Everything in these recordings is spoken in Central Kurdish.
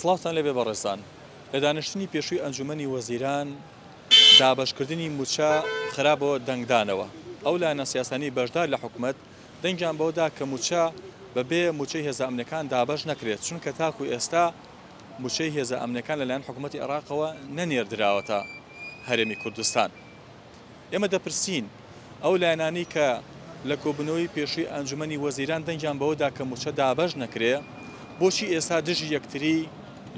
سڵاوتان لەبێ بەڕێزان لە دانیشتنی پێشووی ئەنجومی وەزیران دابشکردنی موچە خراپەوە دەنگدانەوە ئەو لاەنە سیاسانی بەشدار لە حکوومەت دەنگیان بەودا کە موچە بەبێ موچەی هێزە ئەمنەکان دابش نەکرێت چونکە تاکو ئێستا موچەی هێزە ئەمنەکان لەلایەن حکوومەتتی عراقەوە نەنێردراوەتە هەرێمی کوردستان ئێمە دەپرسین ئەو لایەنانی کە لە کۆبنەوەی پێشووی ئەنجومی وەزیران دەنگیان بەوەدا کە موچە دابش نەکرێت بۆچی ئێستا دژی یەکتری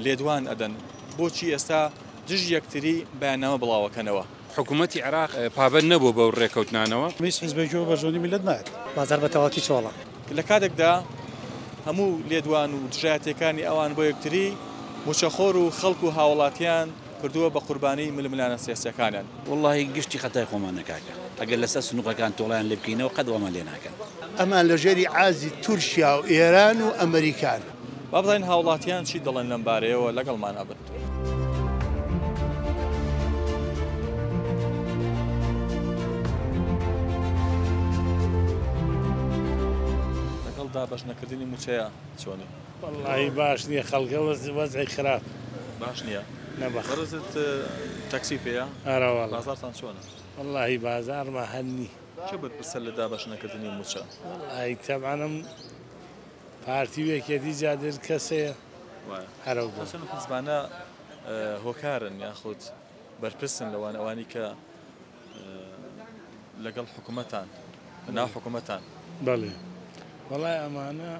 لێدوان ئەدەن بۆچی ئێستا دژ یەکتری بەیانەوە بڵاوەکەنەوە حکوومەتتی عراق پابەت نەبوو بەو ڕێکەوتنانەوە میزبێکەوە بەژۆنی میلت نات بازار بەتەواتی چۆڵە لە کاتێکدا هەموو لێدوان و دژاتەکانی ئەوان بۆ یەکتری موچەخۆر و خەڵکو و هاوڵاتیان کردووە بە قوربانی ململانە سیاسەکانیان واللهی گشتی خەتای خۆمان نکاکە ئەگەر لەسەر سنوقەکان تۆڵیان لێبکەینەوە قەدوەمان لێ ناکەن ئەمان لە ژێری ئازی تورکیا و ئێران و ئەمریکان با بزانین هاوڵاتیان چی دەڵێن لەمبارەیەوە لەگەڵمان ئەبن. دا باش نەکردنی موچەیە چۆنی بەڵی باش نییە خەڵگە وەزعی خراپ باش نییە نەبەخرزت تەکسی پێەیە ئاراوە بازارتان چۆنە وڵی بازارمە هەنی چ بەسەر لە دا باش نەکردنی موچە ئای تەبانم پارتی وێکێتی زیادر کەسەیە هەرە حزبانە هۆکارن یاخود بەرپرسن لەوان ئەوانی کە لەگەڵ حکوومەتان ناو حکوومەتان بەڵێ وڵای ئەمانە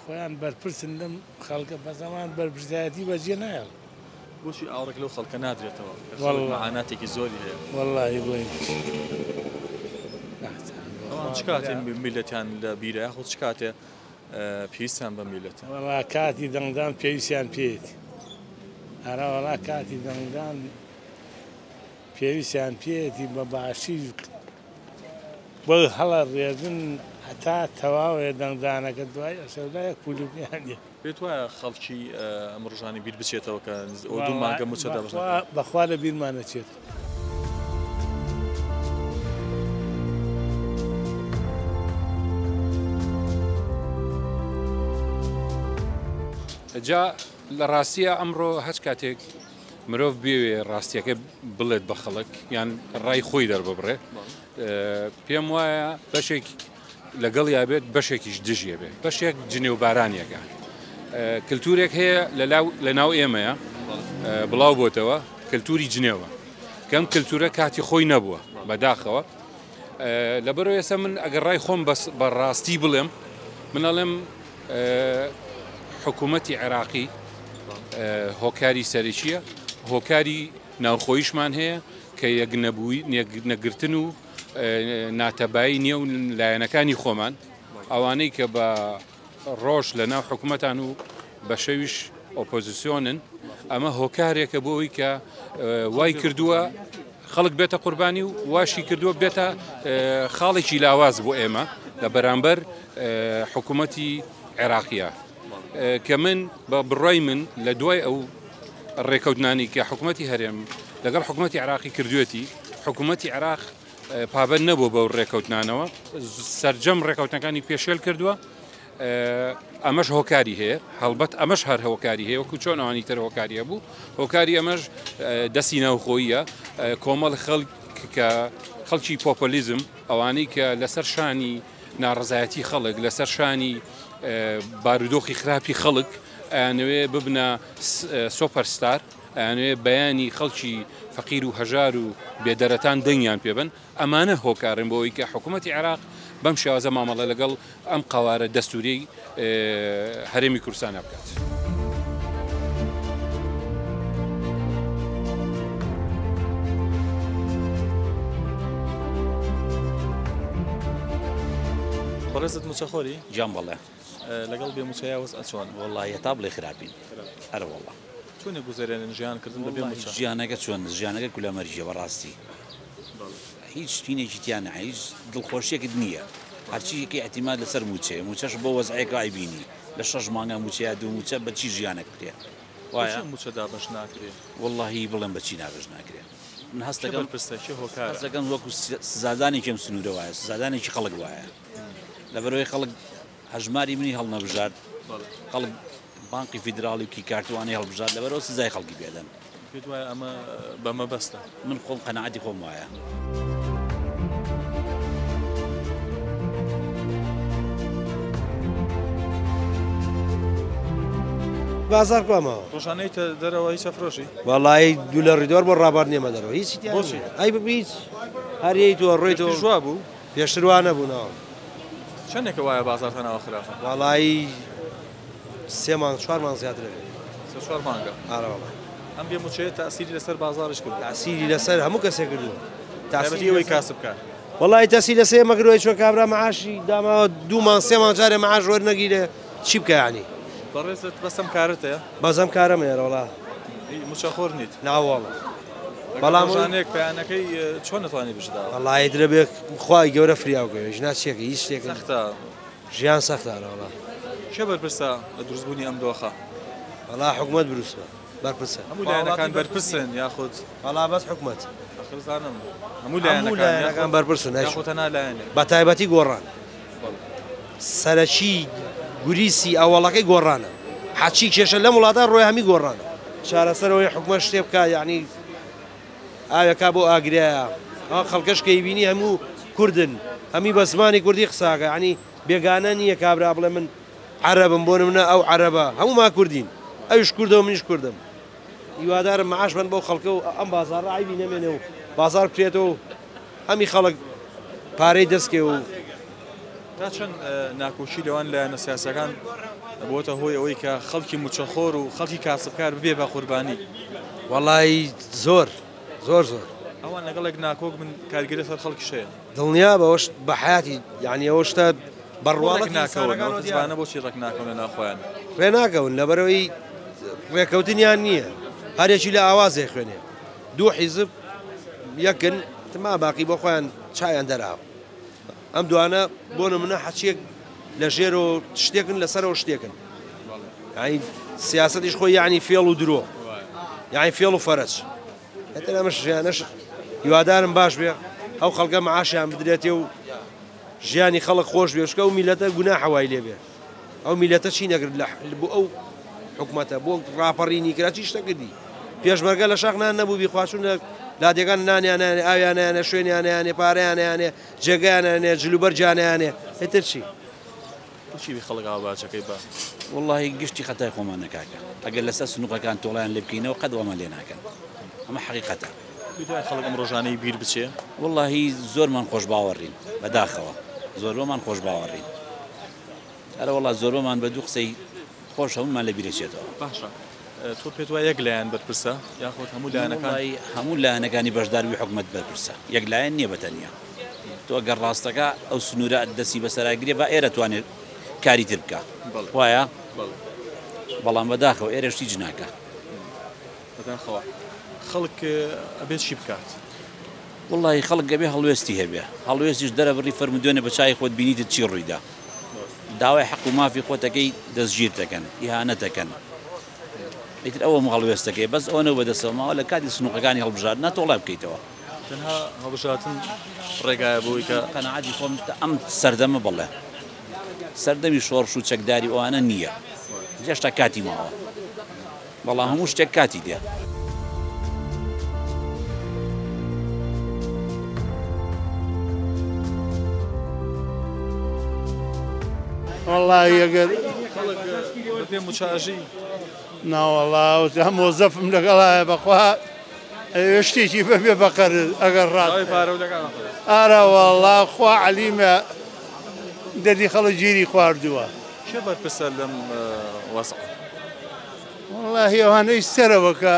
خۆیان بەرپرسن لەم خەڵکە بەزەمان بەرپرسایەتی بەجێ نایە بۆشی ئاڕێک لەو خەڵکە نادرێتەوە ئااناتێکی زۆری هەیە وەڵی بڵێ چ کاتێ میلەتیان لە بیرە خۆ چ کاتێ پێویستان بە میلێت وڵا کاتی دەنگدان پێویستیان پێیت هەراوەڵا کاتی دەنگدان پێویستیان پێێتی بە باشی بە هەڵە ڕێزن هەتا تەواوێ دەنگدانەکە دوای ئەسەدایە کولیانی پێت وایە خەڵکی ئەمڕژانی بیر بچێتەوە کە دوو ماگە موچە بەخوا لە بیرمانە چێت. جا لە ڕاستیە ئەمڕۆ هەچ کاتێک مرۆڤ بێوێ ڕاستیەکە بڵێت بە خەڵک یان ڕای خۆی دەرببڕێ پێم وایە بەشێک لەگەڵ یابێت بەشێکیش دژیە بێت بەشێک جنێو بارانیەکە کللتورێک هەیە لە ناو ئێمەیە بڵاو بۆتەوە کللتوری جنێوە کەم کللتورە کاتی خۆی نەبووە بەداخەوە لەبەرەوە ئێستا من ئەگەر ڕای خۆم بەڕاستی بڵێم منەڵێم حکوومەتتی عێراقی هۆکاری سەرچیە هۆکاری ناوخۆیشمان هەیە کە یەک نەبووی نەگرتن و ناتەبایی نییە و لایەنەکانی خۆمان ئەوانەی کە بە ڕۆژ لە ناو حکوومەتان و بە شەویش ئۆپۆزیسیۆنن ئەمە هۆکارێکە بۆەوەی کە وای کردووە خەڵک بێتە قوربانی و واشی کردووە بێتە خاڵێکی لاواز بۆ ئێمە لە بەرامبەر حکوومەتی عێراقیە کە من بە بڕای من لە دوای ئەو ڕێکەوتنانی کە حکوومەتتی هەرێم لەگەڵ حکوومەتتی عراقی کردوەتی حکوومەتتی عراق پابەت نەبوو بەو ڕێکەوتنانەوە سرجەم ڕێکەوتەکانی پێشێل کردووە ئەمەش هۆکاری هەیە هەڵبەت ئەمەش هەر هۆکاری هەیە وەکو چۆن ئەوانی تر هۆکاریە بوو هۆکاری ئەمەش دەسی ناوخۆیە کۆمەڵ خەڵک کە خەڵکی پۆپۆلیزم ئەوانەی کە لەسەر شانی ناڕزایەتی خەڵک لەسەر شانی بارودۆخی خراپی خەڵک ئەنوێ ببنە سۆپەرستار ئەنوێ بەیانی خەڵکی فەقیر و هەژار و بێدەرەتان دەنگیان پێبن ئەمانە هۆکارن بۆەوەی کە حکوومەتتی عراق بەم شێوازە مامەڵە لەگەڵ ئەم قوارە دەستوری هەرێمی کورسانە بکات. خۆرزت موچەخۆری جیان بەڵێ لەگەڵ بێ موچەیە وەز ئەچۆن وڵی تا بڵێ خراپین ئەرە وڵە چونە گوزارێن ژیانکردن لە بێ ژیانەکە چۆن ژیانەکە گولەمەرجە بەڕاستی هیچ شتینێکی تیان هیچ دڵخۆشیەکت نییە هەرچیەکی ئەتیماد لەسەر موچێ موچەش بۆ وەزعەکە ئایبینی لە شەش مانگە موچەیە دوو موچە بەچی ژیانە کرێ وایە موچەدا بەش ناکرێت وڵی بڵێم بەچی نابش ناکرێت من هەستەکەم پرستەکی هۆکار هەستەکەم وەکو سزادانی کەم سنوورە وایە سزادانێکی خەڵک وایە لەبەرەوەی خەڵک هەژماری منی هەڵنەبژارد قەڵ بانقی فیدراالی کی کارتوانی هەڵبژار لەبەرەوە سزای خەڵکی بێدەن ئەمە بەمە بەستە من خۆم قەنەعاتی خۆم وایە. بازار بامەوە ڕۆژانەی دەرەوە هیچ فرۆشی بەڵی دوو لە ڕیدۆر بۆ ڕابار نێمە دەرەوە هیچ ئەی ببیت هەریەی تۆ ڕێیتەوە ژوا بوو پێشتروانە بوونەوە. چندێک وایە بازار هەناوە خراپە وڵایی سێمان چوارمان زیاتر چوار مانگە ئاراوە ئەم بێ موچێت تاسیری لەسەر بازارش کرد تاسیری لەسەر هەموو کەسێک کردو تاسیەوەی کاس بکات وڵی تەسی لە سێ مەگرۆی چۆ کابرا معاشی داماوە دوومان سێمان جارێ مەعاش وەر نەگیرێ چی بکەیانی بەڕێزت بەسم کارتەیە بەزەم کارەمێ وڵا موچە خۆر نیت ناوەڵە بەڵامژانێک پێیانەکەی چۆن نتوانانی بشدا ئەڵی درەبێخوای گەورە فریاوگەی ژناچێکی هیچ شتێکختە ژیان سەختدارەوە شە بەرپرسە لە دروستبوونی ئەم دۆخە بەڵا حکوومەت بروسە بەرپرسە هەمووەکان بەرپرسن یاخود بەڵا بەس حکوومەت خزانم هەمووەکان بەرپرسن ناشوتەنالایەن بە تایبەتی گۆڕان سەرەکی گوریسی ئەوەڵەکەی گۆڕانە حچی کێشە لەم وڵاتە ڕۆی هەمی گۆڕانە چارەسەرەوەی حکومە شتێ بکە یعنی ئاوێکا بۆ ئاگرایە خەڵکەش کەیبینی هەموو کوردن هەمی بە زمانی کوردی قساکە عنی بێگانە نییە کابرا بڵێ من عربم بۆ منە ئەو عربە هەموو ما کوردین ئەوش کوردە و منیش کوردم هیوادارم معاش من بۆ خەڵکە و ئەم بازار عیبی نەمێنێ و بازار بکرێتەوە و هەمی خەڵک پارەی دەستکێ و تا چەند ناکۆشی لەوان لە نەسیاسەکان بۆتە هۆی ئەوەی کە خەڵکی موچەخۆر و خەڵکی کاسبکار ببێ بە قوربانی وەڵی زۆر زۆر زۆر ئەوان لەگەڵێک ناکۆک من کارگەری سەر خەڵکی شەیە دڵنیا بەەوەش بە حیاتی یعنی ئەوەشتا بڕواڵک ناکەونە بۆچی ڕک ناکەونە ناخۆیان ڕێ ناکەون لەبەرەوەی ڕێکەوتنیان نییە هەرێکی لە ئاوازێ خوێنێ دوو حیزب یەکن تما باقی بۆ خۆیان چایان دەراوە ئەم دوانە بۆنە منە حەچێک لە ژێر و شتێکن لەسەرەوە شتێکن سیاستیش خۆی یعنی فێڵ و درۆ یعنی فێڵ و فەرج انا ئەمە جانش هیوادارم باش بێ ئەو خەڵگە معاشیان بدرێتێ و ژیانی خەڵک خۆش بێشکە و میلەتە گونا حوای لێبێ ئەو میلەتە چی انا لە بۆ ئەو حکوومەتە بۆ انا انا شتەکردی انا انا شەخنان انا انا لە انا انا ئاویانیانە انا انا جێگایانانێ جلوبەر انا هتر چی چی خەڵک باچەکەی بە واللهی انا خەتای خۆمان نکاکە ئەگەر لەسەر سنوقەکان تۆڵیان لێبکەینەوە قەدەوەمان لێ ناکەن. ئەمە حقیقەتە خەڵک ئەم ڕۆژانەی بیر بچێ واللهی زۆرمان خۆش باوەڕین بەداخەوە زۆرۆمان خۆش باوەڕین ئەرە وڵات زۆرۆمان بە دوو قسەی خۆش هەمومان لە بیرێچێتەوە باشە تۆ پێت وای یەک لایەن بەرپرسە یاخۆت هەموو لایەنەکانی هەموو لایەنەکانی بەشداروی حکومت بەرپرسە یەک لایەن نییە بەتەنیا تۆ گەر ڕاستەکە ئەو سنوورە دەستی بەسەراگرێ بە ئێرە توانێت کاری تر بکە وایە بەڵام بەداخەوە ئێرەشتی جناکە بەداخەوە خەڵک ئەبێت چی بکات وڵی خەڵک گەبێ هەڵوێستی هەبێ هەڵوێستیش دەرەبڕی فەرمودوێنە بە چای خۆت بینیت چی ڕوویدا داوای حەق و مافی خۆتەکەی دەستگیر دەکەن یهانە دەکەن ئیتر ئەوە هەڵوێستەکەی بەس ئەوە بەدەسەوەماوە لە کاتی سنوقەکانی هەڵبژار ناتۆڵای بکەیتەوە تەنها هەڵبژاتن ڕێگایە بۆی کە قەنعادی خۆم ئەم سەردەمە بڵێ سەردەمی شۆڕش و چەکداری ئەوانە نییە جێشتا کاتی ماوە بەڵام هەموو شتێک کاتی دێ وڵایەگەر مچژی ناوەڵاوت مۆزەفم لەگەڵایە بەخوا شتێکی بەبێ بەقەر ئەگەر ڕات ئاراوەڵا خوا علیمە دەری خەڵە گیری خواردووە بەرپسە لەم وەسق وڵی ئەوانەی سەرەوە کە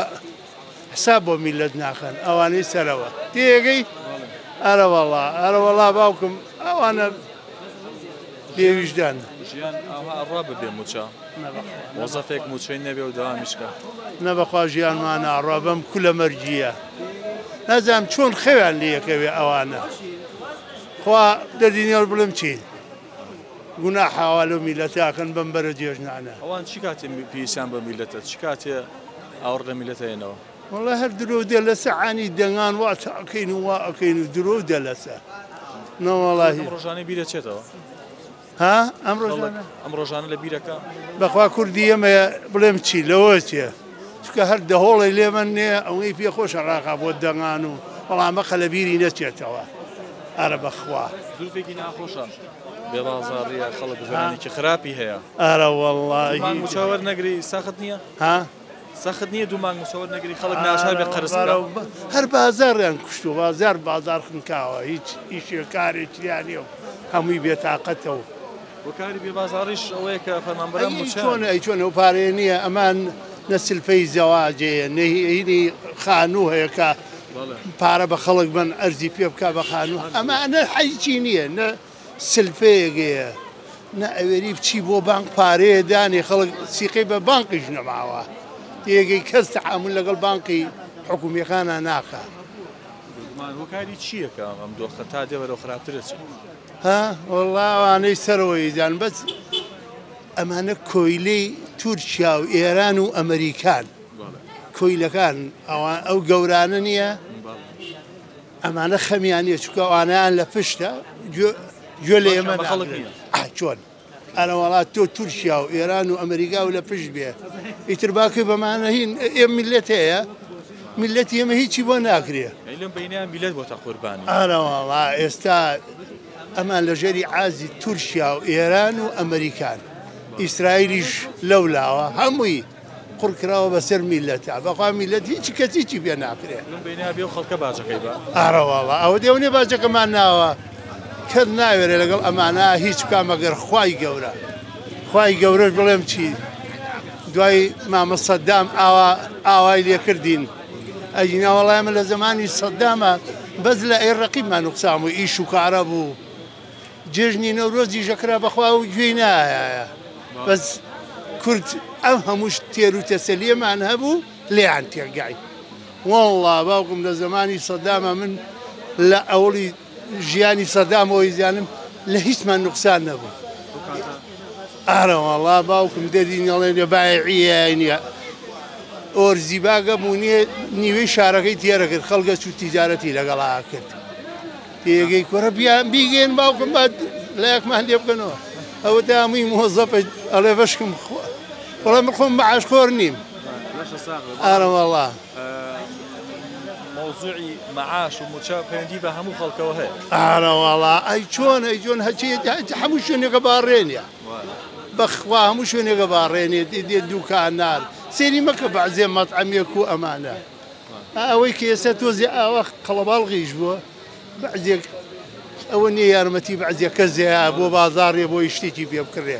حساب بۆ میلت ناخەن ئەوانەی سەرەوە تێگەی ئەرەوەڵا ئەرەوەڵا باوکم ئەوانە پێویژدانە ژیان ئاها ئەڕا ببێ موچە وەزەفێک موچەی نەبێ و داوامیشکە نەبەخوا ژیانمانە ئاڕابم کولە مەرجە نازانم چۆن خەویان لیەکەوێ ئەوانە خوا دەدینێر بڵم چین گونا حواالە و میلەتیاکەن بم بەرە جێژنانە ئەوان چی کاتێ پێیسان بە میلەتە چ کاتێ ئاور لە میلەتەوە وڵە هەر درۆ دێ لە سەعانی دەنگان وا تاکەین و وا ئەەکەین و درۆ دە لەسە نەوەڵی ڕۆژانی بیرە چێتەوە ها ئەم ڕۆژانە ئەم ڕۆژانە لە بیرەکە بەخوا کوردی ئەمە بڵێم چی لەوە چیە چکە هەر دەهۆڵی لێمە نێ ئەوەی پێ خۆشە ڕاقا بۆ دەنگان و بەڵامە خە لە بیری نەچێتەوە ئارە بەخوا زورێکی ناخۆشە بێبازاڕە خەڵک زانێکی خراپی هەیە ئارە وڵیچاوەەر نەگری ساخت نییە ها؟ سەخت نییە دومان مسەوە نەگری خەڵک ناشار بە قەرزارە هەر بازاریان کوشت و بازار بازار خنکاوە هیچ ئیشێ کارێکیان نیە و هەمووی بێتاقەتەوە وەکاری بێبازاریش ئەوەیە کە فەرمانبەرم چۆن چۆن ئەو پارێ نییە ئەمان نەسلفەی زەواجەیە نەهینی خانوو هەیەکە پارە بە خەڵک بن ئەرزی پێ بک بە خانوو ئەمانە حیچی نییە نە سلفەیەگەیە نە ئەوێری بچی بۆ بانک پارەیە دانی خەڵک سیقی بە بانکیش نەماوە دیگەی کەس تەعامل لەگەڵ بانکی حکومیەکانە ناکە. وەکاری چییەکە ئەم دۆخە تا دێوەرە خراپترە چی؟ وڵاوانەی سەرەوەی دان بەس ئەمانە کۆیلەی تورکیا و ئێران و ئەمریکان کۆیلەکان ئەو گەورانە نییە ئەمانە خەمیانە چکەوانیان لە پشتە گوێ لە ئێمە چۆن ئەرەوەڵات تۆ تورکیا و ئێران و ئەمریکا و لە پشت بێ ئیتر باکە بەمانە هین ئێم میلەت هەیە میلەتی ئێمە هیچی بۆ ناکرێت ئێستا ئەمان لە ژێری ئازی تورکیا و ئێران و ئەمریکان ئیسرائیلیش لەولاوە هەمووی قڕکراوە بەسەر میلەتا بەخوا میلەت هیچ کەسیی پێ ناکرێ خەڵکە باجەکەی ئاڕەواوە ئەوە دێونێ باجەکەمان ناوە کرد ناوێرە لەگەڵ ئەمانە هیچ کامەگەر خی گەورە خی گەورەش بڵێم چی دوای مامە سەددام ئاوا ئاوای لێ کردین ئەجینا وەڵایمە لە زمانی سەددامە بەز لە ئێرەقیمان نوقسام و ئیش و کارە بوو جێژنی نەورۆز دیژەکرا بەخوا و گوێ نایە بەس کورد ئەم هەمووش تێر و تەسەلیەمان هەبوو لێیان تێرگای وڵا باوکم لە زمانی سەدامە من لە ئەوڵی ژیانی سەدامەوەی زیانم لە هیچمان نقصان نەبوو ئارەوەڵا باوکم دەدینەڵێن لە باعیە ئۆرزیباگە بوونیە نیوەی شارەکەی تێرەکرد خەڵگە چوو تیجارەتی لەگەڵا کرد. تيجي كرة بيان بيجين باوكم بعد لاك ما هندي نور أو تامي موظف فشكم خو والله مرخوم مع شكور نيم أنا والله آه، موضوعي معاش ومتشاب هندي بهمو خلق أنا والله أي شون أي شون هالشيء همو شون يقبارين يا بخوا همو شون يدي الدكان نار سيري زي مطعم يكو أمانة أويك آه، يستوزي أوخ آه، قلبال غيش بەعزێک ئەوە نیە یارمەتی بەعزیە کە زیە بۆ بازارێ بۆ یشتێکی پێ بکڕێ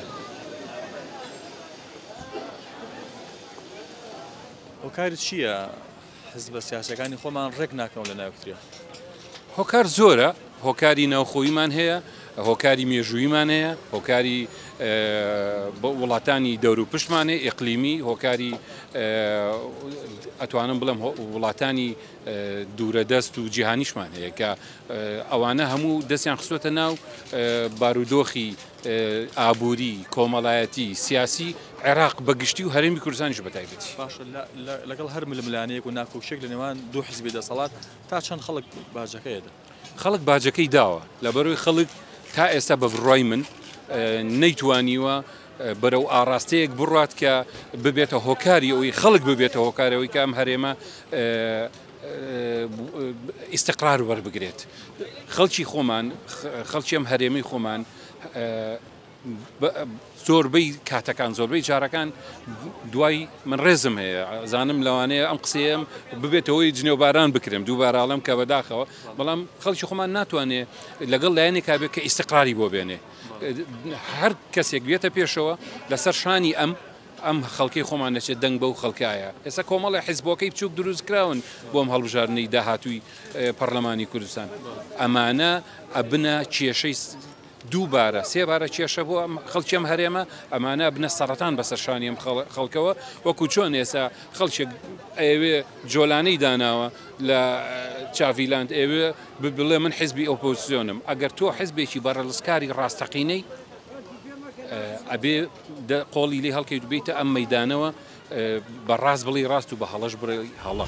هۆکارت چییە حز بە سیاسەکانی خۆمان ڕێک ناکەون لە ناوکتریە هۆکار زۆرە هۆکاری ناوخۆیمان هەیە هۆکاری مێژوویمان هەیە هۆکاری بە وڵاتانی دەوروپشمانێ ئقلیمی هۆکاری ئەتوانم بڵم وڵاتانی دوورەدەست و جیهانیشمان هەیە کە ئەوانە هەموو دەستیان خستوتە ناو بارودۆخی ئابووری کۆمەڵایەتی سیاسی عێراق بەگشتی و هەرمی کوردستانیش بەتایبێت لەگەڵ هەر ململانەیەک و ناکوشێک لە نێوان دوو حزبی دەسەڵات تا چەند خەڵک باجەکەیدا خەڵک باجەکەی داوە لەبەروی خەڵک تا ئێستا بە بڕای من نەیتوانیوە بەرەو ئاراستەیەک بڕات کە ببێتە هۆکاری ئەوی خەڵک ببێتە هۆکارەوەی کام هەرێمە ئیسقرار وەربگرێت خەڵکی خۆمان خەڵکی ئەم هەرێمی خۆمان زۆربەی کاتەکان زۆربەی جارەکان دوای من ڕێزم هەیە زانم لەوانەیە ئەم قسەیەم ببێتەوەی جنێوباران بکرم دووباراڵم کە بەداخەوە بەڵام خەڵکی خۆمان ناتوانێ لەگەڵ لایەنێک کابێت کە ئیسقراری بۆ بێنێ هەر کەسێک بێتە پێشەوە لەسەر شانی ئەم ئەم خەڵکی خۆمان نەچێت دەنگ بەو خەڵکایە ئێستا کۆمەڵی حیزبەکەی بچووک دروستکراون بۆم هەڵبژارنەی داهاتووی پەرلەمانی کوردستان ئەمانە ئەبنە کێشەی دووبارە سێبارە کێشە بۆ خەڵکیم هەرێمە ئەمانە بنە سەرەتان بەسەر شانیم خەڵکەوە وەکو چۆن ئێستا خەڵکێک ئەوێ جۆلانەی داناوە لە چاویلاند ئێوە بڵێ من حزبی ئۆپۆزیۆنم ئەگەر تۆ حزبێکی بەڕلسکاری ڕاستەقینەی ئەبێ قۆڵی لێ هەڵکەیت بێتە ئەم مەدانەوە بە ڕاست بڵی ڕاست و بە هەڵەش بڕێ هەڵە.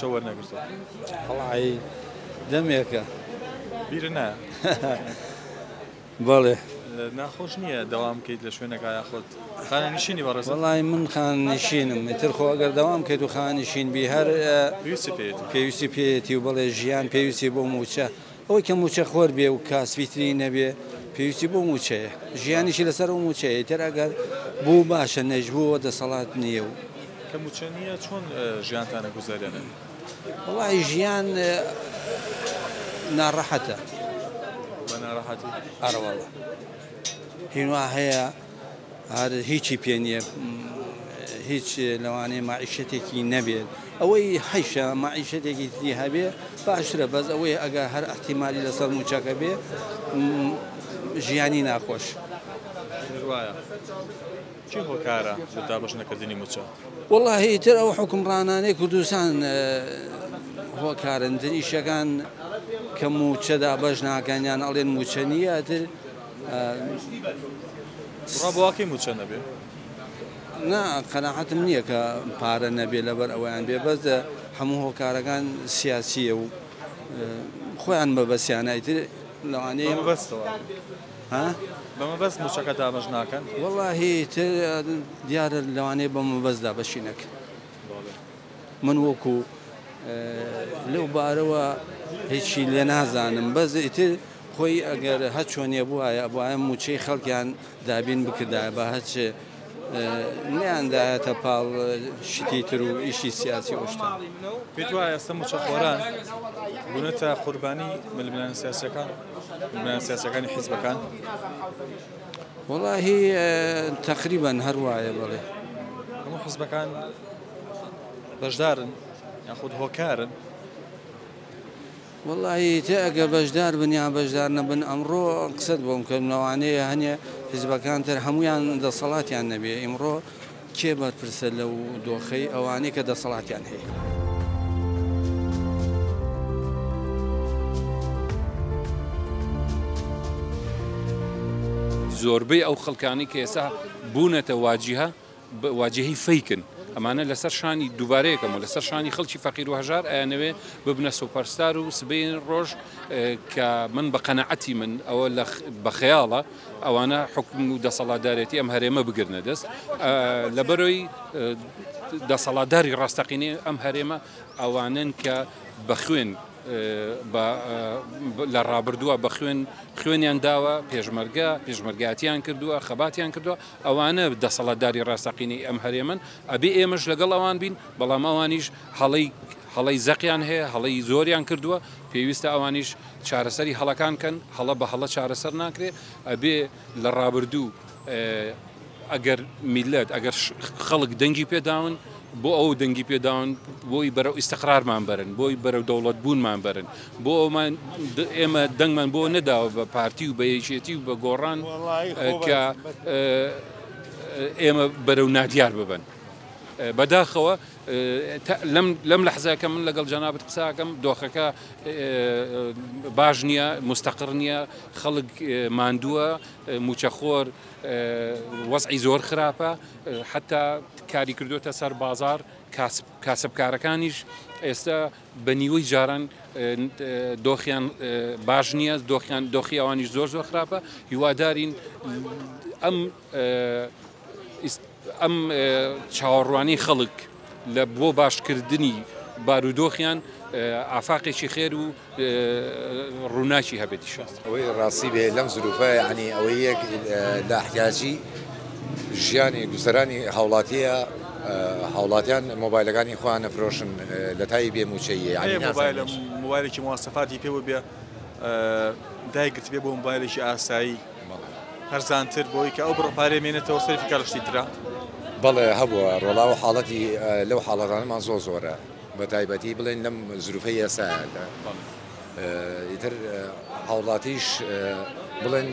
چ وەرنەگرتە هەڵایی دەمێکە بیر نە بەڵێ ناخۆش نییە دەوام بکەیت لە شوێنەکە یاخۆت خانەنشینی بەڕێز وڵی من خاننشینم متر خۆ ئەگەر دەوام کەیت و خاننشین بی هەر پێویستی پێێتی و بەڵێ ژیان پێویستی بۆ موچە ئەوەی کە موچە خۆر بێ و کاسویتری نەبێ پێویستی بۆ موچەیە ژیانیشی لەسەر و موچەیە تر ئەگەر بوو باشە نەژبووەوە دەسەڵات نییە و کە موچە نییە چۆن ژیانتانە گوزارێنن والله جيان آه، نار راحتها وانا راحتي ارى والله هنا هي هذا هيجي بينيه هیچ لەوانەیە ماعیشتێکی نەبێت ئەوەی حیشە ماعیشتێکی دی هەبێ باشرە بەس ئەوەی ئەگە هر احتیممالی لەسەر موچەکە بێ ژیانی ناخۆش چی هۆکارە تا بەش نەکردنی موچە وڵی تر ئەو حکمڕانانەی کوردستان هۆکارن دریشەکان کە موچەدا بەش ناکانیان ئەڵێن موچە نیەتر ڕواکی موچە نەبێ نا قەنەعاتم نییە کە پارە نەبێ لەبەر ئەویان بێ بەس هەموو هۆکارەکان سیاسیە و خۆیان بە بەسییانایتر لەوانەیە بەستەوە. بەمە بەس موچەکە دامەژ ناکەن وەڵی دیارە لەوانەیە بەمە بەسدا بەشینەکە من وەکو لەو بارەوە هیچی لێ نازانم بەز ئیتر خۆی ئەگەر هەچۆنیە بووایە بۆە موچەی خەڵکیان دابین بکردای بە هەچێ نیاندایەتە پاڵ شتی تر و ئیشی سیاسی ئۆشتا پێت وایە ئێستا مچەخۆران بوونەتە قوربانی ململان سیاسەکان ململان سیاسەکانی حیزبەکان وەڵاهی تقریبان هەروایە بڵێ هەموو حزبەکان بەشدارن یاخود هۆکارن وڵی تێ ئەگە بەشدار بنیان بەشدار نەبن ئەمڕۆ قسەت بۆم کردنەوەوانەیە هەنێ حزبەکانتر هەمویان دەسەڵاتیان نەبێ ئیمڕۆ کێ بەرپرسە لەو دۆخەی ئەوانەی کە دەسەڵاتیان هەیە. زۆربەی ئەو خەڵکانی کە ئێستا بوونەتە واجیها واجهی فەیکن ئەمانە لەسەر شانی دووبارەیەکەم و لەسەر شانی خەڵکی فەقیر و هەژار ئایانەوێ ببنە سوپەرستار و سبین ڕۆژ کە من بە قەنەعەتی من ئەوە بە خەیاڵە ئەوانە حکم و دەسەڵاتدارێتی ئەم هەرێمە بگرنە دەست لەبەرۆی دەسەڵاتداری ڕاستەقینی ئەم هەرێمە ئەوانن کە بە خوێن لە ڕابردووە بە خوێن خوێنیان داوە پێشمەرگە پێشمەرگاتیان کردووە خەباتیان کردووە ئەوانە دەسەڵاتداری ڕاستەقینی ئەم هەرێمن ئەبێ ئێمەش لەگەڵ ئەوان بین بەڵام ئەوانیش هەڵی هەڵی زەقیان هەیە هەڵی زۆریان کردووە پێویستە ئەوانیش چارەسەری هەڵەکان کەن هەڵە بە هەڵە چارەسەر ناکرێت ئەبێ لە ڕابردوو ئەگەر میلەت ئەگەر خەڵک دەنگی پێداون بۆ ئەو دەنگی پێداون بۆی بەرەو ئیسەقرارمان بەرن بۆی بەرەو دەوڵەت بوونمان بەرن بۆ ئەومان ئێمە دەنگمان بۆ نەداوە بە پارتی و بە یەکێتی و بە گۆڕان کە ئێمە بەرەو نادیار ببن. بەداخەوە لەم لەحزاکە من لەگەڵ جەنابەت قساکەم دۆخەکە باش نییە مستەقر نییە خەڵک ماندووە موچەخۆر وەزعی زۆر خراپە حتا کاری کردوتە سەر بازار کاسبکارەکانیش ئێستا بە نیوەی جاران دۆخیان باش نییە دۆخیان دۆخی ئەوانیش زۆر زۆر خراپە هیوادارین ئەم ئەم چاوەڕوانی خەڵک لە بۆ باشکردنی بارودۆخیان ئافاقێکی خێر و ڕووناچی هەبێتی شاست ئەوەی ڕاستی بێ لەم زروفە ینی ئەوەی یەک لە احتیاجی ژیانی گوزەرانی هاوڵاتیە هاوڵاتیان مۆبایلەکانی خۆیان نەفرۆشن لە تای بێ موچەیە موبایلێکی موواسەفاتی پێوە بێ دایگرت بێ بۆ موبایلێکی ئاسایی هەرزانتر بۆی کە ئەو بڕپارێ مێنێتەوە سەرفی کارشتی ترا بەڵێ هەبووە ڕۆڵا و حاڵەتی لەو حاڵەتانمان زۆ زۆرە بە تایبەتی بڵێن لەم زروفەی ئێسادا ئیتر هاوڵاتیش بڵێن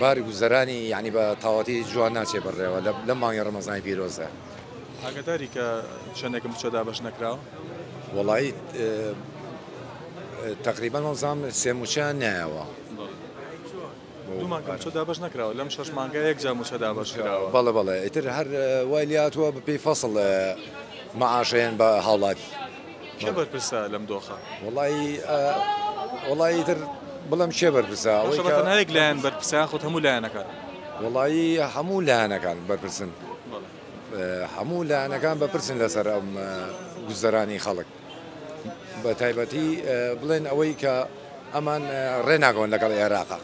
باری گوزەرانی یعنی بە تاواتی جوان ناچێ بڕێەوە لە مانگی ڕمەزانای پیرۆزە ئاگداری کە چندێکم بچۆدا بەش نەکراوە وڵی تقریبان وەزام سێموچە نایەوە دومانچۆدا بەش نکراوە لەم شش مانگە یەک جاموچەدا بەشراوە بەڵە بەڵێ ئیتر هەر وایلیاتوە بپی فەسڵ مەعاشەیەن بە هاوڵات بەرپرسە لەم دۆخە وڵی وڵی تر بڵم شێ بەرپرسا نەیەک لایەن بەرپرسیان خۆت هەموو لایەنەکان وڵایی هەموو لایەنەکان بەرپرسن هەموو لایەنەکان بەپرسن لەسەر ئەم گوزەرانی خەڵک بە تایبەتی بڵێن ئەوەی کە ئەمان ڕێناگۆن لەگەڵ عێراقا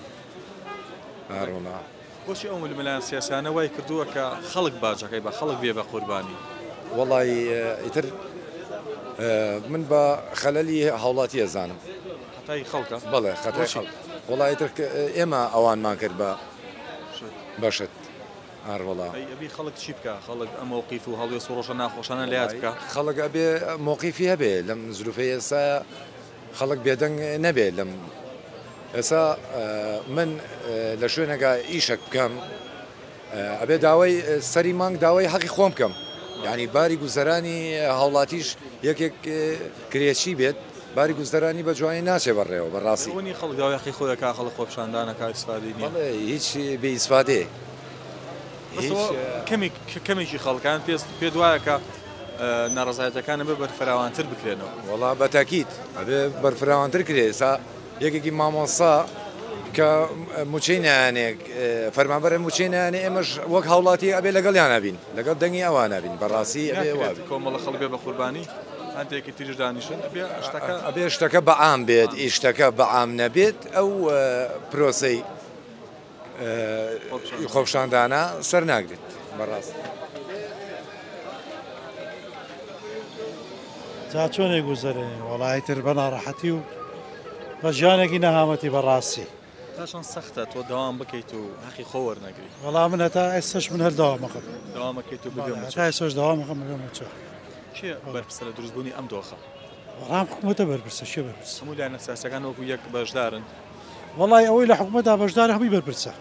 ڕوونا بۆچی ئەو ململان سیاسانە وای کردووە کە خەڵک باجەکەی بە خەڵک بێ بە قوربانی وڵی ئیتر من بە خەلەلی هاوڵاتی ئەزانم خەتای خەڵکە بڵێ خەتای خەڵ وڵایەتر ئێمە ئەوانمان کرد بە بەشت ئاوەڵا خەڵک چی بکە خەڵک ئەم مووقیف و هەڵی سۆڕۆژە ناخۆشانە لات بکە خەڵک ئەبێ مۆقیفی هەبێ لەم زروفە ئێسا خەڵک بێدەنگ نەبێ لەم ئێسا من لە شوێنەگە ئیشە بکەم ئەبێ داوای سەری مانگ داوای حەقی خۆم بکەم یعنی باری گوزەرانی هاوڵاتیش یەکێک کرێچی بێت باری گوزدەرانی بە جوانی ناچێ بەڕێەوە بەڕاستی ونی خەڵکداوەخی خۆدەکە خەڵ خۆپشاندانە کارسپادی هیچ بێئیسپادێ کەمێکی خەڵکان پێست پێ دوایەکە ناڕزایەتەکانە بە بەرفراوانتر بکرێنەوە وڵا بەتاکیت ئەبێ بەرفراوانتر کرێ سا یەکێکی مامۆسا کە موچینانێک فەرمانبەر موچینانی ئێمەش وەک هاوڵاتی ئەبێ لەگەڵیان نبین لەگەڵ دەنگی ئەوان نبین بەڕاستی کۆمەڵە خەڵبێ بە قوربانی هەندێکی تریش دانیشن ئەبێ شتەکە بەعام بێت ئیشتەکە بەعام نەبێت ئەو پرۆسی خۆپشاندانە سەر ناگرێت بەڕاست. تا چۆنێ گوزارێن وڵایتر بەناڕەحەتی و بە ژیانێکی نەهامەتی بەڕاستی. تاشان سەختە تۆ داوام بکەیت و حەقی خۆوە نەگری. وەڵام منە تا ئێستش من هەر داوامەکەم داوامەکەیت و بگەم تا داوامەکەم بگەم چی بەرپرسە لە دروستبوونی ئەم دۆخە ڕام حکوومەتە بەرپرسە شێ بەرپرس هەموو لایەنە ساسەکان وەکو یەک بەشدارن وڵای ئەوەی لە حکوومەتدا بەشدار هەمووی بەرپرسە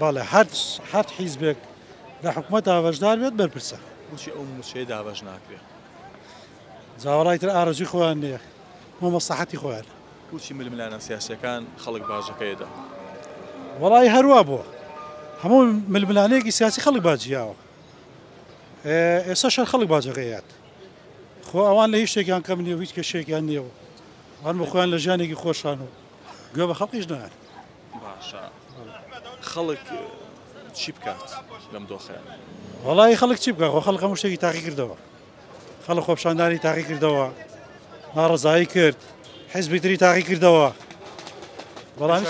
باڵێ هەر حیزبێک لە حکوومەتدا بەشدار بێت بەرپرسە بچی ئەو موچەیە دابەش ناکرێت جاوەڕایتر ئارەزی خۆیان نییە مەمەسەحەتی خۆیان کوچی ململانە سیاسەکان خەڵک باشەکەیدا وڵی هەروە بووە هەموو ململانەیەکی سیاسی خەڵک ئێستا شەر خەڵک باجەغەیەات خۆ ئەوان لە هیچ شتێکیان کەم نیە هیچ کە شێکیان نیەوە ئەان بە خۆیان لە ژیانێکی خۆشان و گوێ بە خەڵقیش نات خەڵک چی بکات لەم دۆخیان وڵی خەڵک چی بکات خۆ خەڵک هەموو شتێکی تاقی کردەوە خەڵک خۆپشانداری تاقی کردەوە ناڕزایی کرد حزبیتری تاقی کردەوە بەڵام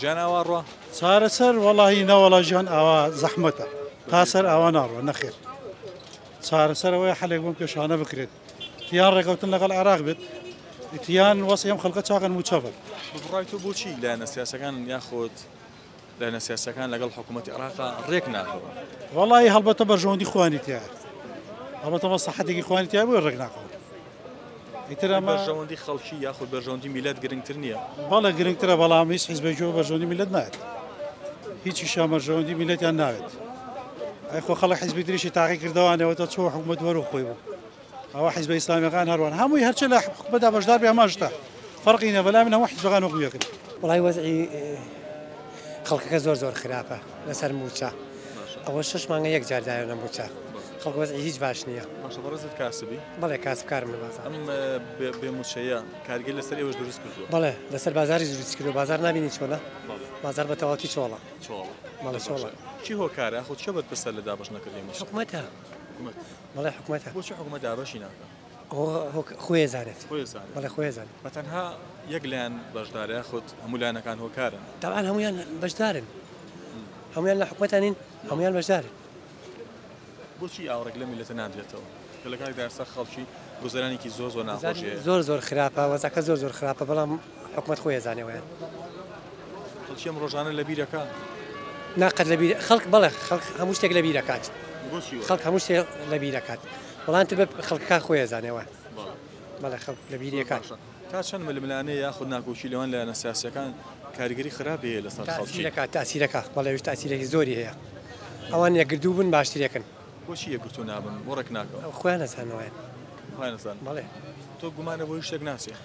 ژیان ئاواڕە چارەسەر وەڵی نەوەڵە ژیان ئاوا زەحمەتە تاسەر ئاوا ناڕوە نەخێت صار سر ويا حلق ممكن شانا بكرت تيان رقوت لنا قال عراق بيت تيان وصي يوم خلقت شاغن متشافل برايتو شيء لان السياسة كان ياخد لان السياسة كان لقل حكومه العراق ريك ناخذ والله هلبة برجوندي اخواني تاع هلبة بس صحتي خواني تاع وين ريك ناخذ ترى ما برجون دي برجوندي ياخد برجون دي ميلاد جرينترنيا والله بلا والله ميس حزب جو برجون دي ميلاد ناعد هيك شيء شامر جون دي ميلاد يعني ناعد خو خلق حزب دریشی تحقیق کردوانه و تا چو حکومت ورو او حزب اسلامی غان هروان هموی هرچه لا حکومت دا بشدار به هماشتا فرقی نه ولا منه حزب غان قوی کرد والله وضعی خلقەکە زۆر زۆر خراپە لەسەر موچە شش مانگە یەک جاردایە لە موچە خلق وزعي هیچ باش نییە ماشەڕزت کاسبی بەڵێ کاسبکارم لە بازار ئەم اه، بێموچەیە کارگەر لەسەر ئێوەش دروست کردو بەڵێ لەسەر بازاری دروست کردو بازار نبینی چۆنە بازار بە چوالا چوالا بله چوالا چی هۆکارە هو چە بەر پسەر لە دابش نەکردی حکوومەتە بەڵێ حکوومەتە بۆ حکوومەت دابشی ناکە خۆی زانێت بەڵێ خۆی زان بەتەنها یەک لیان بەشدارە خۆت هەمولانەکان هۆکارن تاان هەمویان بەشدارن هەمویان لە حکوومەتانین هەمویان بەشدارن بۆچی ئاورێک لە میلەتە نادرێتەوە لەگەڵی دارسە خەڵکی گوزارانێکی زۆ زۆر ناخۆشی زۆر زۆر خراپە وەزەکە زۆر زۆر خراپە بەڵام حکومت خۆی زانێوەیان خەڵکیم ڕۆژانە لە بیرەکە ناقەت لە خەڵک بڵێ خەڵک هەموو شتێک لە بیرەکات خەڵک هەموو شتێک لە بیرەکات بەڵام بە خەڵکە خۆی زانێەوە بەڵێ خەڵک لە بیرەکات تا چەند ململانەیە یاخود ناکۆچی لەوان لە نەسیاسەکان کاریگەری خراپەیە لەسەر خەڵکی تاسیرەکە بەڵێ وشتا ئاسیرێکی زۆری هەیە ئەوان یەگردوو بن باشترێکن بۆ چیە گرتو نابن بۆ وای خۆیانە زانەوەیان خۆیانە تو بەڵێ تۆ تگ ناسی ولی ناچێت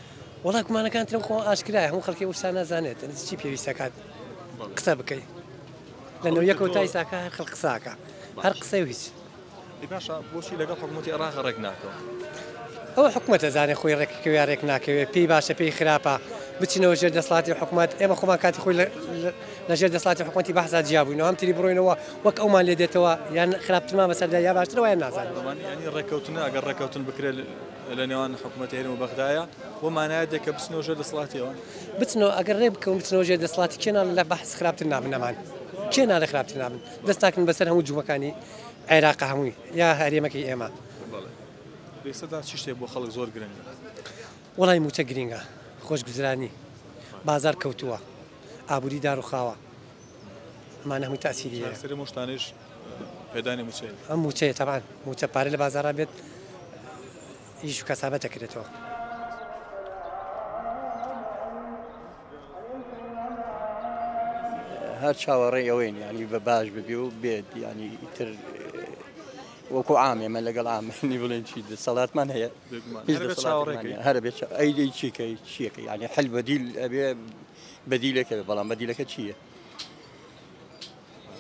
وڵا گومانەکان ترم خۆ ئاشکرایە هەموو خەڵکی وشتان نازانێت چی پێویستەکات قسە بکەیت تای سکه هر خلق هەر هر قساکە ویش ای باشا بوشی لگا لەگەڵ حکوومەتی عراق ڕێک ناکەوە ئەوە حکوومەتە زانێ خۆی ڕێککەوی ڕێک ناکەوێت پی باشه پی خرابه بچینەوە ژێر دەسڵاتی حکوومەت ئێمە خۆمان کاتی خۆی لە ژێر دەسڵاتی حکوومەتی بەحزا جیابووینەوە هەم تری بڕۆینەوە وەک ئەومان لێ دێتەوە یان خراپتمان بەسەردا یا باشتر وایە نازان ڕێککەوتن ئەگەر ڕێککەوتن بکرێت لە نێوان حکوومەت هێرم و بەخدایە ومانایە دێکە بچنەوە ژێر دەسڵاتیەوە بچنەوە ئەگەر ڕێ بکەون بچنەوە بحث دەسڵاتی کێنان لە نمان خراپتر نابنەمان کێنا لە خراپتر نابن دەستاکن بەسەر هەموو جوەکانی عێراق هەمووی یا هەرێمەکەی ئێمە لێسەدا چی شتێک بۆ خەڵک زۆر گرنگە وڵای موچە گرنگە خۆشگوزرانی بازار کەوتووە ئابووری دار و خاوە ئەمان هەمووی تاسیری مشتانش پێدانی موچ ئەم موچەیە تاوان موچە پارە لە بازارە بێت ئیش و کەسابەت دەکرێتەوە. هەر چاوەڕێ ئەوەین ینی بە باش ببێ و بێت ینی ئیتر وكو عام يعني لقى العام يعني بلين شيء الصلاة ما هي هذا بس عوريك هذا بس أي أي شيء كي شيء يعني حل بديل أبي بديلك كذا بلا بديل كذا شيء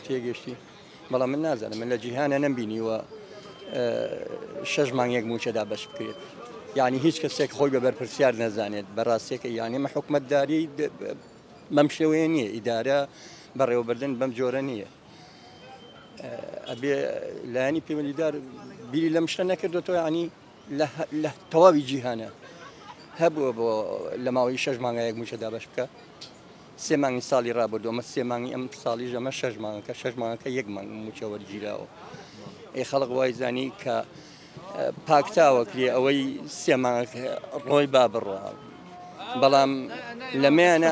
شيء كذا شيء بلا من نازل من الجهان أنا بيني و شجمع يجمعون شدة بس بكير يعني هيك كسيك خوي ببر برسيار نزانيت سيك يعني ما حكم الداري ممشي إدارة بري وبردن بمجورنية ئەبێ لایانی پەیوەندیدار بیری لەم شتە نەکردوەوە ینی لە تەواوی جیهانە هەبووە بۆ لە ماوەی شەش مانگایەک موشەدا بەش بکە سێ مانگی ساڵی ڕابدومە سێ مانگی ئەم ساڵی ژەمە شەش مانگەکە شەش مانگەکە یەک مانگ موچەوەرگیراوە ئەی خەڵق وای زانی کە پاکتاوەکری ئەوەی سێ مانگ ڕۆی با بڕوا بەڵام لەمەیانە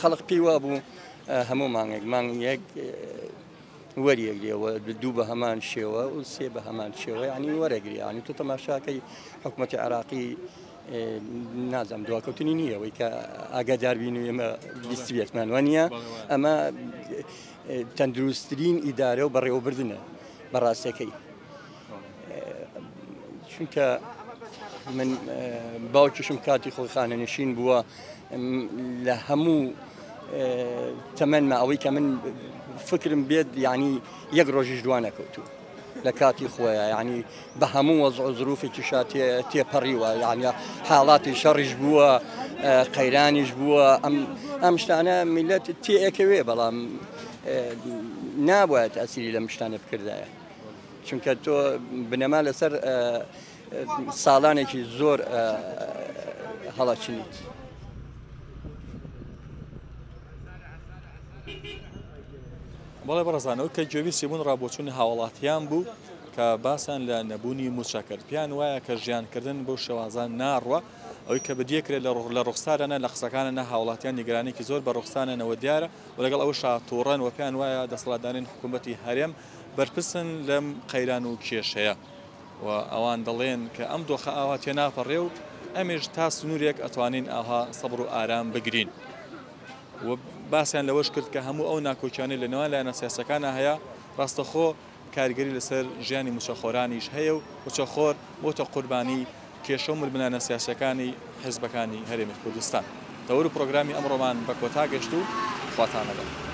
خەڵق پیوا بوو هەموو مانگێک مانگ یەک وەریەگرێەوە دوو بە هەمان شێوە و سێ بە هەمان شێوە ینی وەرەگری ینی تو تەماشاکەی حکوومەتی عراقی نازم دواکەوتنی نییە ئەوەی کە ئاگاداربین و ئێمە بیستێتمانوان نیە ئەمە تەندروستترین ئیدارە و بەڕێوەبردنە بەڕاستەکەی چونکە من باوکیشم کاتی خۆخانە نشین بووە لە هەموو تەمەمە ئەوەی کە من فکرم بێت ینی یەک ڕۆژیش دوانەکەوتو لە کاتی خۆیە ینی بە هەموو زروفێکی شاتێ تێپەڕیوە یانە حاڵاتی شەڕیش بووە قەیرانیش بووە ئەم شتانە میلەت تێەکەوێ بەڵام نابێت ئەسیری لە شتانە بکردایە چونکە تۆ بنەما لەسەر ساڵانێکی زۆر هەڵەچنیت. بەڵێ بەڕزانەوە کە جێویستی بوون ڕابۆچوونی هاوڵاتیان بوو کە باسان لە نەبوونی موچەکردپیان وایە کە ژیانکردن بەو شێوازان ناڕوە ئەوی کە بدیەکرێت لە ڕخسارانە لە قسەکانە نە هاوڵاتیان نیگرانێکی زۆر بە ڕخسانەوە دیارە و لەگەڵ ئەو شاتۆڕەن و پێیان وایە دەسەڵاتدانین حکوومەتی هەرێم بەرپرسن لەم قەیران و کێشەیە و ئەوان دەڵێن کە ئەم دۆخە ئاوا تێناپەڕێ و ئەمیش تا سنوورێک ئەتوانین ئاها سەبر و ئارام بگرین. باسییان لەوەش کرد کە هەموو ئەو ناکۆچانی لە نێوان لایەنە سیاسەکانە هەیە ڕاستەخۆ کارگەری لەسەر ژیانی موچەخۆرانیش هەیە و وچەخۆر بۆتە قوربانی کێشە و ململانە سیاسەکانی حزبەکانی هەرێمی کوردستان. دەور و پرۆگرامی ئەمڕۆمان بە کۆتا گەشت و خواتانەگەن.